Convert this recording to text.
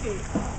Okay.